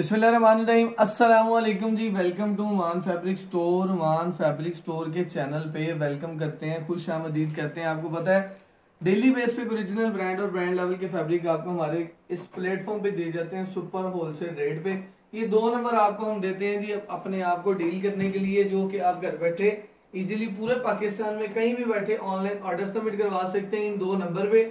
बिस्मिल्लाहिर्रहमानिर्रहीम। अस्सलाम जी, welcome to Maan fabric store, Maan fabric store के चैनल पे वेलकम करते हैं, खुश आमदीद करते हैं। आपको पता है, डेली बेस पे ओरिजिनल ब्रांड और ब्रांड लेवल के फैब्रिक आपको हमारे इस प्लेटफॉर्म पे दिए जाते हैं सुपर होलसेल रेट पे। ये दो नंबर आपको हम देते हैं जी, अपने आप को डील करने के लिए, जो कि आप घर बैठे इजीली पूरे पाकिस्तान में कहीं भी बैठे ऑनलाइन ऑर्डर सबमिट करवा सकते हैं इन दो नंबर पे।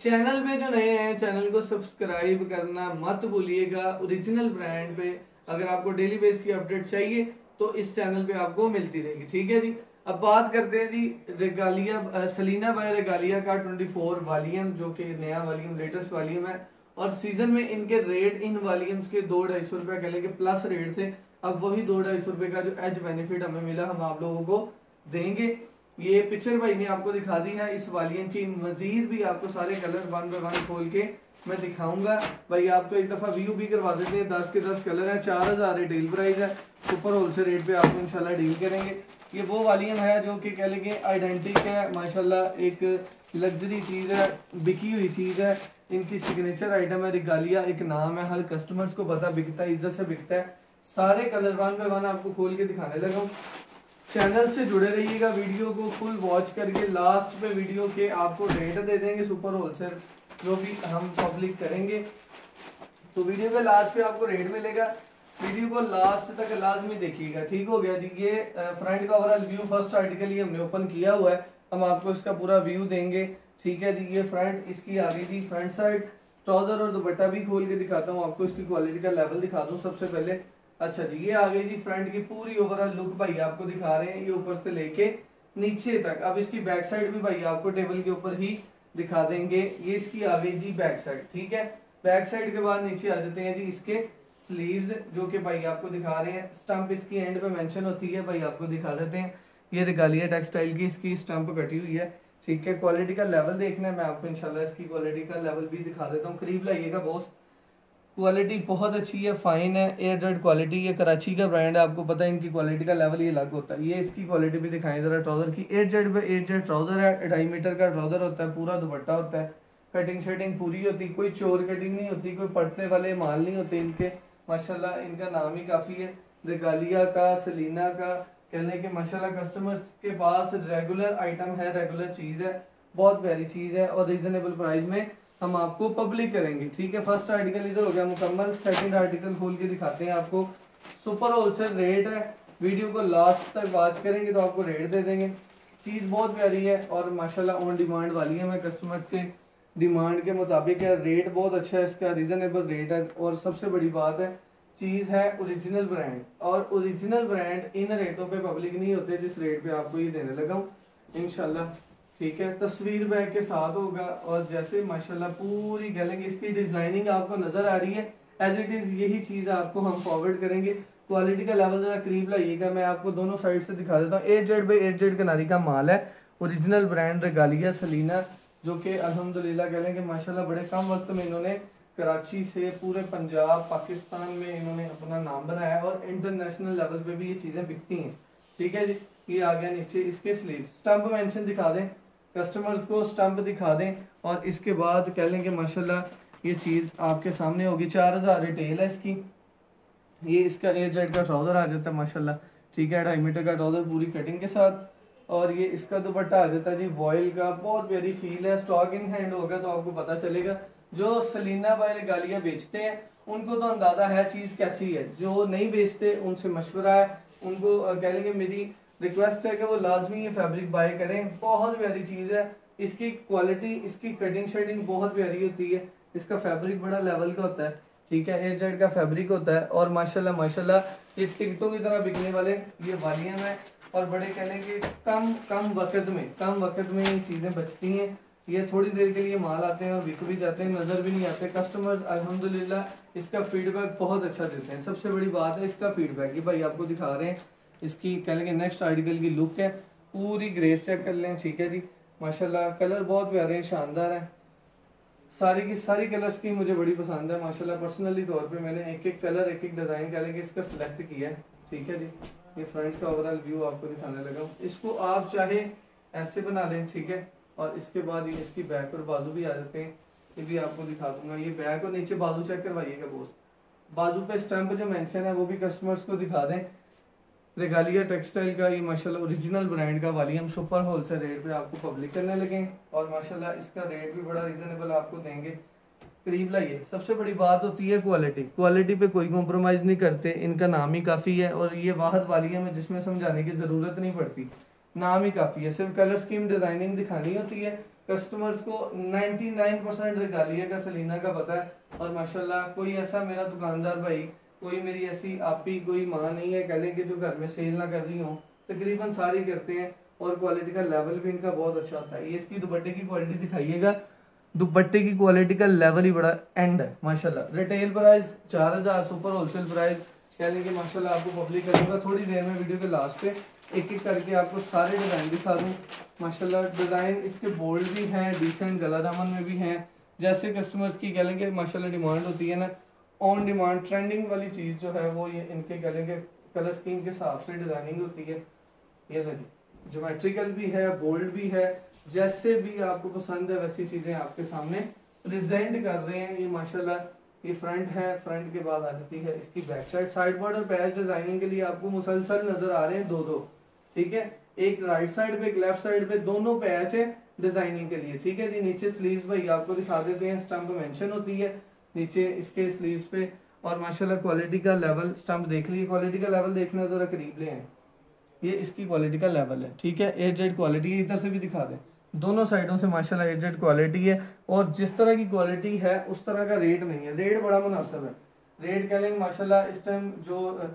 चैनल पे जो नए हैं चैनल को सब्सक्राइब करना मत भूलिएगा। ओरिजिनल ब्रांड पे अगर आपको डेली बेस की अपडेट चाहिए तो इस चैनल पे आपको मिलती रहेगी। ठीक है जी? अब बात करते हैं जी, रेगालिया सलीना बाय रेगालिया का 24 वॉल्यूम जो कि नया वॉल्यूम लेटेस्ट वॉल्यूम है। और सीज़न में इनके रेट इन वॉल्यूम्स के दो ढाई सौ रुपया कह लेंगे प्लस रेट थे। अब वही दो ढाई सौ रुपये का जो एज बेनिफिट हमें मिला, हम आप लोगों को देंगे। ये पिक्चर भाई ने आपको दिखा दी है, इस वालियन की। मजीद भी आपको सारे कलर वन बाय वन खोल के मैं दिखाऊँगा। भाई, आपको एक दफ़ा व्यू भी करवा देते हैं। दस के दस कलर है, चार हज़ार रिटेल प्राइस है। सुपर होलसेल रेट पे आपको इंशाल्लाह डील करेंगे। ये वो वालियन है जो कि कह लेंगे आइडेंटिक है। माशाल्लाह एक लग्जरी चीज़ है, बिकी हुई चीज़ है। इनकी सिग्नेचर आइटम है, रिगालिया एक नाम है। हर कस्टमर्स को पता, बिकता है इज़्ज़त से बिकता है। सारे कलर वन बाय वन आपको खोल के दिखाने लगा चैनल से जुड़े रहिएगा वीडियो को फुल वॉच करके। लास्ट पे वीडियो के आपको रेट दे देंगे सुपर होलसेल जो भी हम पब्लिक करेंगे। तो वीडियो के लास्ट पे आपको रेट मिलेगा। वीडियो को लास्ट तक लाजमी देखिएगा। ठीक हो गया जी। ये फ्रंट का ओवरऑल व्यू फ़र्स्ट आर्टिकल ये हमने ओपन किया हुआ है। हम आपको इसका पूरा व्यू देंगे। ठीक है जी। ये फ्रंट इसकी आ गई थी फ्रंट साइड ट्राउज़र और दुपट्टा भी खोल के दिखाता हूँ। आपको इसकी क्वालिटी का लेवल दिखा दूँ सबसे पहले। अच्छा जी, ये आ गई जी फ्रंट की पूरी ओवरऑल लुक भाई आपको दिखा रहे हैं, ये ऊपर से लेके नीचे तक। अब इसकी बैक साइड भी भाई आपको टेबल के ऊपर ही दिखा देंगे। ये इसकी आ गई जी बैक साइड ठीक है? बैक साइड के बाद नीचे आ जाते हैं जी इसके स्लीव्स जो कि भाई आपको दिखा रहे हैं। स्टंप इसकी एंड पे मेंशन होती है, भाई आपको दिखा देते हैं। ये रिगालिया टेक्सटाइल की इसकी स्टंप कटी हुई है, ठीक है? क्वालिटी का लेवल देखना है, मैं आपको इंशाल्लाह इसकी क्वालिटी का लेवल भी दिखा देता हूँ। करीब लाइएगा बॉस क्वालिटी बहुत अच्छी है फाइन है एयर ड्रेड क्वालिटी ये कराची का ब्रांड है, आपको पता है इनकी क्वालिटी का लेवल ही अलग होता है। ये इसकी क्वालिटी भी दिखाएँ जरा ट्राउज़र की। एयर जेड पे एयर जेड ट्राउज़र है ढाई मीटर का ट्राउज़र होता है, पूरा दुपट्टा होता है। कटिंग शटिंग पूरी होती कोई चोर कटिंग नहीं होती, कोई पड़ने वाले माल नहीं होते इनके। माशाल्लाह, इनका नाम ही काफ़ी है रिगालिया का, सलीना का। कहने के माशाल्लाह कस्टमर्स के पास रेगुलर आइटम है रेगुलर चीज़ है, बहुत प्यारी चीज़ है और रिजनेबल प्राइस में हम आपको पब्लिक करेंगे, ठीक है? फ़र्स्ट आर्टिकल इधर हो गया, मुकम्मल। सेकंड आर्टिकल खोल के दिखाते हैं आपको। सुपर होलसेल रेट है। वीडियो को लास्ट तक वॉच करेंगे तो आपको रेट दे देंगे। चीज़ बहुत प्यारी है और माशाल्लाह ऑन डिमांड वाली है। मैं कस्टमर के डिमांड के मुताबिक है। रेट बहुत अच्छा है, इसका रीजनेबल रेट है और सबसे बड़ी बात है, चीज़ है ओरिजिनल ब्रांड और ओरिजिनल ब्रांड इन रेटों पे पब्लिक नहीं होते, जिस रेट पे आपको ये देने लगा हूँ। इनशाला ठीक है, तस्वीर बैग के साथ होगा और जैसे माशाल्लाह पूरी गैलेंगे इसकी डिज़ाइनिंग आपको नज़र आ रही है। एज इट इज़ यही चीज़ आपको हम फॉरवर्ड करेंगे। क्वालिटी का लेवल जरा करीब लाइएगा, मैं आपको दोनों साइड से दिखा देता हूँ। Eight Z by eight Z कनारी का माल है ओरिजिनल ब्रांड रेगालिया सलीना जो कि अल्हम्दुलिल्लाह कह लें कि माशाल्लाह बड़े कम वक्त में इन्होंने कराची से पूरे पंजाब, पाकिस्तान में इन्होंने अपना नाम बनाया और इंटरनेशनल लेवल पे भी ये चीज़ें बिकती हैं। ठीक है जी, ये आ गया नीचे इसके स्लीव स्टम्प मेंशन दिखा दें। कस्टमर्स को स्टम्प दिखा दें और इसके बाद कह लेंगे माशाल्लाह ये चीज़ आपके सामने होगी। चार हज़ार रिटेल है इसकी। ये इसका एयर जेड का ट्राउज़र आ जाता है, माशाल्लाह। ठीक है, ढाई मीटर का ट्राउज़र पूरी कटिंग के साथ। और ये इसका दुपट्टा आ जाता है जी वॉयल का। बहुत प्यारी फील है। स्टॉक इन हैंड होगा तो आपको पता चलेगा। जो सलीना बाय गालियाँ बेचते हैं, उनको तो अंदाज़ा है चीज़ कैसी है। जो नहीं बेचते, उनसे मशवरा है। उनको कह लेंगे मेरी रिक्वेस्ट है कि वो लाजमी ये फैब्रिक बाय करें। बहुत प्यारी चीज़ है। इसकी क्वालिटी इसकी कटिंग शेडिंग बहुत प्यारी होती है। इसका फैब्रिक बड़ा लेवल का होता है। ठीक है एयर जेड का फैब्रिक होता है और माशाल्लाह माशाल्लाह, ये टिकटों की तरह बिकने वाले ये वालियाँ हैं और बड़े कह लें कि कम कम वक्त में, कम वक्त में ये चीज़ें बचती हैं। ये थोड़ी देर के लिए माल आते हैं और बिक भी जाते हैं, नज़र भी नहीं आते। कस्टमर्स अल्हम्दुलिल्लाह, इसका फीडबैक बहुत अच्छा देते हैं। सबसे बड़ी बात है इसका फीडबैक ये भाई आपको दिखा रहे हैं। इसकी कह लेंगे नेक्स्ट आर्टिकल की लुक है। पूरी ग्रेस चेक कर लें, ठीक है जी। माशाल्लाह कलर बहुत प्यारे हैं, शानदार है। सारी की सारी कलर्स की मुझे बड़ी पसंद है, माशाल्लाह। पर्सनली तौर पे मैंने एक एक कलर एक एक डिज़ाइन कह लेंगे इसका सिलेक्ट किया है, ठीक है जी। ये फ्रंट का ओवरऑल व्यू आपको दिखाने लगा इसको आप चाहे ऐसे बना लें, ठीक है। और इसके बाद ये इसकी बैक और बाजू भी आ जाते हैं। ये भी आपको दिखा दूँगा। ये बैक और नीचे बाजू चेक करवाइएगा बोस बाजू पे स्टैंप जो मेंशन है, वो भी कस्टमर्स को दिखा दें। रेगालिया टेक्सटाइल का, ये माशाल्लाह ओरिजिनल ब्रांड का वाली, हम सुपर होलसेल रेट पे आपको पब्लिक करने लगे और माशाल्लाह इसका रेट भी बड़ा रीजनेबल आपको देंगे। करीब लाइए। सबसे बड़ी बात होती है क्वालिटी क्वालिटी पे कोई कॉम्प्रोमाइज़ नहीं करते। इनका नाम ही काफ़ी है और ये वाहद वाली है जिसमें समझाने की ज़रूरत नहीं पड़ती। नाम ही काफ़ी है। सिर्फ़ कलर स्कीम डिज़ाइनिंग दिखानी होती है। कस्टमर्स को 99 परसेंट रिगालिया का सलीना का पता है। और माशाल्लाह कोई ऐसा मेरा दुकानदार भाई कोई मेरी ऐसी आप ही कोई माँ नहीं है, कह लेंगे जो घर में सेल ना कर रही हो। तकरीबन सारी करते हैं और क्वालिटी का लेवल भी इनका बहुत अच्छा होता है। ये इसकी दुपट्टे की क्वालिटी दिखाइएगा। दुपट्टे की क्वालिटी का लेवल ही बड़ा एंड है, माशाल्लाह। रिटेल प्राइस चार हज़ार सुपर होलसेल प्राइस कह लेंगे माशाल्लाह आपको पब्लिक करूँगा थोड़ी देर में वीडियो के लास्ट पे एक एक करके आपको सारे डिज़ाइन दिखा दूँ। माशाल्लाह डिज़ाइन इसके बोल्ड भी हैं डिसेंट गला दामन में भी हैं। जैसे कस्टमर्स की कह लेंगे माशाल्लाह डिमांड होती है ना ऑन डिमांड ट्रेंडिंग वाली चीज़ जो है वो ये इनके लेंगे कलर स्कीम के हिसाब से डिज़ाइनिंग होती है। ये जी। जोमेट्रिकल भी है बोल्ड भी है, जैसे भी आपको पसंद है वैसी चीज़ें आपके सामने प्रेजेंट कर रहे हैं। ये माशाल्लाह, ये फ्रंट है फ्रंट के बाद आ जाती है इसकी back side side border patch designing के लिए आपको मुसलसल नज़र आ रहे हैं दो दो, ठीक है? एक राइट साइड पे, एक लेफ़्ट साइड पे, दोनों पैच है डिज़ाइनिंग के लिए, ठीक है जी? नीचे स्लीव्स भाई आपको दिखा देते हैं स्टम्प मेंशन होती है। नीचे इसके स्लीव्स पे और माशाल्लाह क्वालिटी का लेवल स्टम्प देख लीजिए क्वालिटी का लेवल देखना जरा करीब ले हैं। ये इसकी क्वालिटी का लेवल है, ठीक है? एट जेड क्वालिटी है इधर से भी दिखा दें। दोनों साइडों से माशाल्लाह एट जेड क्वालिटी है और जिस तरह की क्वालिटी है, उस तरह का रेट नहीं है। रेट बड़ा मुनासिब है। रेट कह लेंगे माशाल्लाह इस टाइम जो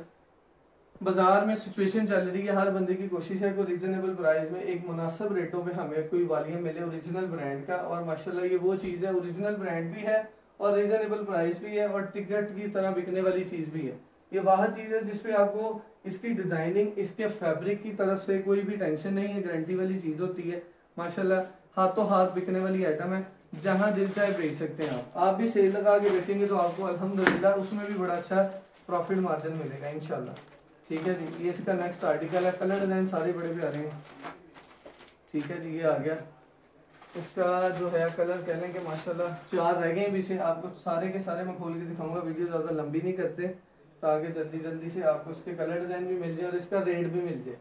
बाज़ार में सिचुएशन चल रही है, हर बंदे की कोशिश है कि रीजनेबल प्राइस में एक मुनासिब रेटों पे हमें कोई वालियाँ मिले ओरिजिनल ब्रांड का और माशाल्लाह ये वो चीज़ है ओरिजिनल ब्रांड भी है और रीजनेबल प्राइस भी है और टिकट की तरह बिकने वाली चीज़ भी है। ये वाह चीज़ है जिसपे आपको इसकी डिज़ाइनिंग इसके फैब्रिक की तरफ़ से कोई भी टेंशन नहीं है गारंटी वाली चीज़ होती है। माशाल्लाह, हाथों हाथ बिकने वाली आइटम है, जहाँ दिल चाहे बेच सकते हैं आप। आप भी सेल लगा के बेचेंगे तो आपको अल्हम्दुलिल्लाह उसमें भी बड़ा अच्छा प्रॉफिट मार्जिन मिलेगा इनशाला ठीक है जी, ये इसका नेक्स्ट आर्टिकल है कलर डिज़ाइन सारे बड़े प्यारे हैं। ठीक है जी, ये आ गया। इसका जो है कलर कह लें कि माशाल्लाह चार रह गए पीछे। आपको सारे के सारे मैं खोल के दिखाऊँगा वीडियो ज़्यादा लंबी नहीं करते ताकि जल्दी जल्दी से आपको इसके कलर डिज़ाइन भी मिल जाए और इसका रेट भी मिल जाए।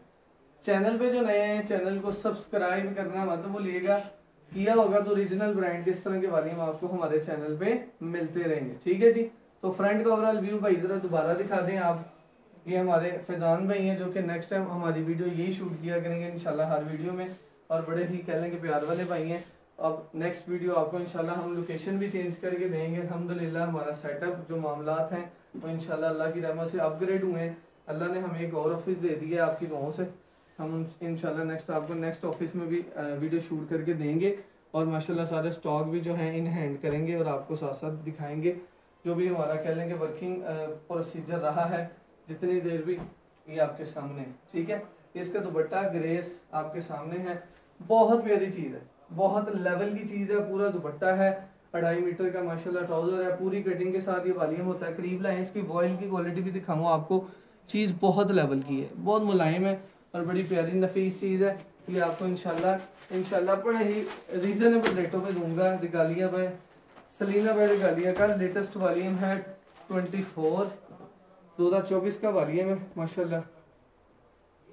चैनल पे जो नए हैं चैनल को सब्सक्राइब करना मत भूलिएगा। किया होगा तो ओरिजिनल ब्रांड इस तरह के वाली आपको हमारे चैनल पे मिलते रहेंगे। ठीक है जी? तो फ्रंट का ओवरऑल व्यू भाई, इधर दोबारा दिखा दें आप। ये हमारे फैजान भाई हैं जो कि नेक्स्ट टाइम हमारी वीडियो यही शूट किया करेंगे, इंशाल्लाह हर वीडियो में। और बड़े ही कह लेंगे प्यार वाले भाई हैं। अब नेक्स्ट वीडियो आपको इंशाल्लाह हम लोकेशन भी चेंज करके देंगे। अलहमदिल्ला हमारा सेटअप जो मामला हैं, वो इंशाल्लाह अल्लाह की रहमत से अपग्रेड हुए हैं। अल्लाह ने हमें एक और ऑफ़िस दे दिया आपकी गाँव से। हम इंशाल्लाह नेक्स्ट आपको नेक्स्ट ऑफ़िस में भी वीडियो शूट करके देंगे। और माशाल्लाह सारे स्टॉक भी जो है, इन हैंड करेंगे और आपको साथ साथ दिखाएँगे। जो भी हमारा कह लेंगे वर्किंग प्रोसीजर रहा है, जितनी देर भी ये आपके सामने ठीक है? इसका दुपट्टा ग्रेस आपके सामने है। बहुत प्यारी चीज़ है। बहुत लेवल की चीज़ है, पूरा दुपट्टा है, अढ़ाई मीटर का, माशाल्लाह ट्राउज़र है, पूरी कटिंग के साथ ये वालियम होता है। करीब लाए इसकी वॉइल की क्वालिटी भी दिखाऊँ आपको, चीज़ बहुत लेवल की है। बहुत मुलायम है और बड़ी प्यारी, नफीस चीज़ है। ये आपको इनशाला इनशाला बड़े ही रीजनेबल रेटों पे दूँगा। Regalia by Saleena by Regalia का लेटेस्ट वॉल्यूम है ट्वेंटी फोर दो हज़ार चौबीस का वालियम है। माशाल्लाह।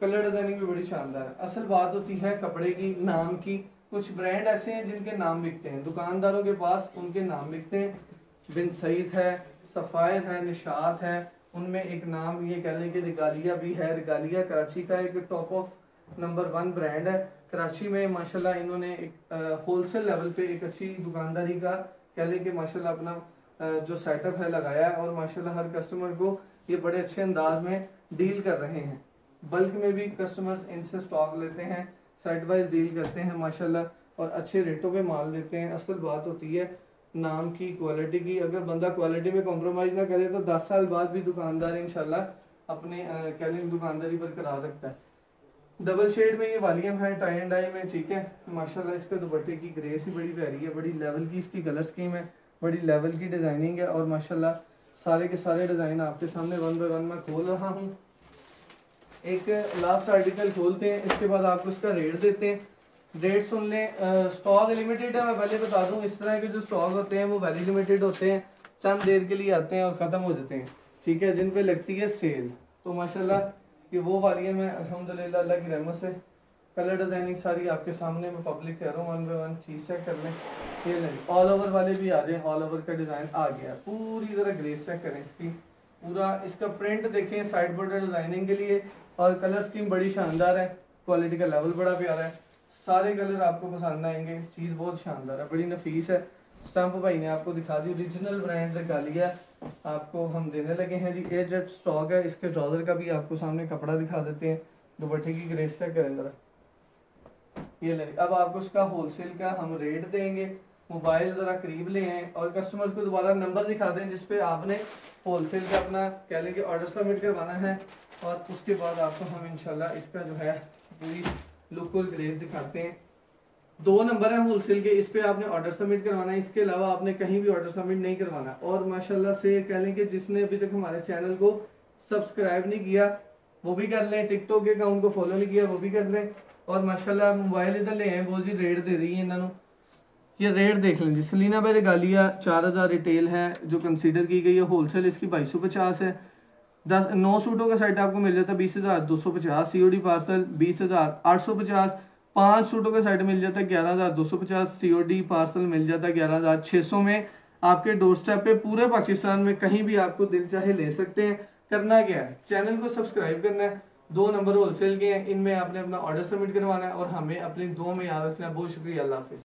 कलर डिज़ाइनिंग भी बड़ी शानदार। है असल बात होती है कपड़े की, नाम की। कुछ ब्रांड ऐसे हैं जिनके नाम बिकते हैं। दुकानदारों के पास उनके नाम बिकते हैं। बिन सईद है, सफ़ायर है निशात है। उनमें एक नाम ये कह लें कि रिगालिया भी है। रिगालिया कराची का एक top of number one brand है। कराची में माशाल्लाह इन्होंने एक होलसेल लेवल पे एक अच्छी दुकानदारी का कह लें कि माशाल्लाह अपना जो सेटअप है लगाया है और माशाल्लाह हर कस्टमर को ये बड़े अच्छे अंदाज में डील कर रहे हैं। बल्क में भी कस्टमर्स इनसे स्टॉक लेते हैं साइड वाइज डील करते हैं, माशाल्लाह, और अच्छे रेटों पे माल देते हैं। असल बात होती है, नाम की क्वालिटी की। अगर बंदा क्वालिटी में कॉम्प्रोमाइज़ ना करे तो दस साल बाद भी दुकानदार इंशाल्लाह अपने कैलिंग दुकानदारी पर करा सकता है। डबल शेड में ये वालियम है टाई एंड डाई में, ठीक है। माशाल्लाह, इसके दुपट्टे की ग्रेस ही बड़ी प्यारी है, बड़ी लेवल की इसकी कलर स्कीम है, बड़ी लेवल की डिज़ाइनिंग है, और माशाल्लाह, सारे के सारे डिज़ाइन आपके सामने वन बाय वन मैं खोल रहा हूँ। एक लास्ट आर्टिकल खोलते हैं, इसके बाद आपको इसका रेट देते हैं। रेट सुन लें स्टॉक लिमिटेड है, मैं पहले बता दूँ, इस तरह के जो स्टॉक होते हैं, वो वेरी लिमिटेड होते हैं, चंद देर के लिए आते हैं और ख़त्म हो जाते हैं। ठीक है, जिन पे लगती है सेल तो माशाल्लाह, ये वो वाली है, मैं अल्हम्दुलिल्लाह, अल्लाह की रहमत से कलर डिज़ाइनिंग सारी आपके सामने मैं पब्लिक कह रहा हूँ वन बाई वन चीज़ चेक कर लें, ये ऑल ओवर वाले भी आ जाए ऑल ओवर का डिज़ाइन आ गया, पूरी तरह ग्रेस चेक करें इसकी। पूरा इसका प्रिंट देखें साइड बॉर्डर डिज़ाइनिंग के लिए, और कलर स्कीम बड़ी शानदार है क्वालिटी का लेवल बड़ा प्यारा है। सारे कलर आपको पसंद आएँगे, चीज़ बहुत शानदार है, बड़ी नफीस है। स्टम्प भाई ने आपको दिखा दी ओरिजिनल ब्रांड का लिया आपको हम देने लगे हैं जी एयर जेट स्टॉक है, इसके ट्राउज़र का भी आपको सामने कपड़ा दिखा देते हैं, दुपट्टे की ग्रेस चेक करें ये ले, अब आपको उसका होलसेल का हम रेट देंगे। मोबाइल ज़रा करीब ले आए और कस्टमर्स को दोबारा नंबर दिखा दें जिसपे आपने होलसेल का अपना कह लें कि ऑर्डर सबमिट करवाना है और उसके बाद आपको हम इंशाल्लाह इसका जो है पूरी लुक और ग्रेस दिखाते हैं। दो नंबर है होलसेल के, इस पे आपने ऑर्डर सबमिट करवाना है, इसके अलावा आपने कहीं भी ऑर्डर सबमिट नहीं करवाना। और माशाल्लाह से कह लें कि जिसने अभी तक हमारे चैनल को सब्सक्राइब नहीं किया, वो भी कर लें। टिकटॉक के अकाउंट को फॉलो नहीं किया, वो भी कर लें। और माशाल्लाह मोबाइल इधर ले आए बहुत जी रेट दे दी है इन्होंने ये रेट देख लें जी। सलीना भाई गालिया चार हज़ार रिटेल है, जो कंसीडर की गई है। होलसेल इसकी बाईस सौ पचास है। दस, नौ सूटों का साइट आपको मिल जाता है बीस हज़ार, दो सौ पचास। सी ओ डी पार्सल बीस हज़ार, आठ सौ पचास। पाँच सूटों का साइड मिल जाता है ग्यारह हज़ार, दो सौ पचास। सी ओ डी पार्सल मिल जाता है ग्यारह हज़ार छः सौ में। आपके डोर स्टेप पे पूरे पाकिस्तान में कहीं भी आपको दिल चाहे ले सकते हैं। करना क्या है? चैनल को सब्सक्राइब करना है। दो नंबर होलसेल के हैं। इनमें आपने अपना ऑर्डर सबमिट करवाना है और हमें अपने दो में याद रखना है। बहुत शुक्रिया। अल्लाह हाफिज़।